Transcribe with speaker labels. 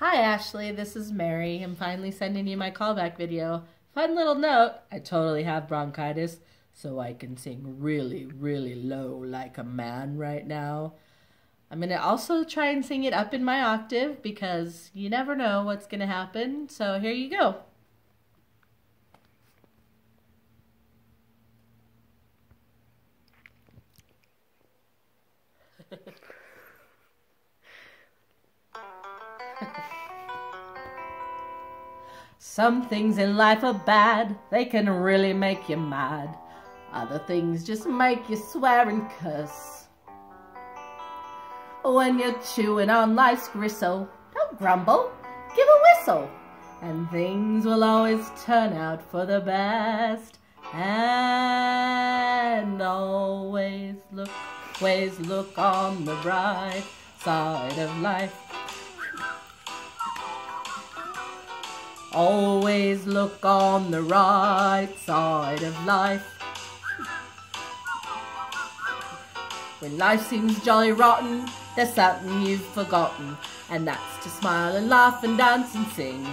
Speaker 1: Hi Ashley, this is Mary. I'm finally sending you my callback video. Fun little note, I totally have bronchitis, so I can sing really, really low like a man right now. I'm going to also try and sing it up in my octave because you never know what's going to happen. So here you go. Some things in life are bad, they can really make you mad. Other things just make you swear and curse. When you're chewing on life's gristle, don't grumble, give a whistle. And things will always turn out for the best. And always look, always look on the bright side of life. Always look on the right side of life. When life seems jolly rotten, there's something you've forgotten, and that's to smile and laugh and dance and sing.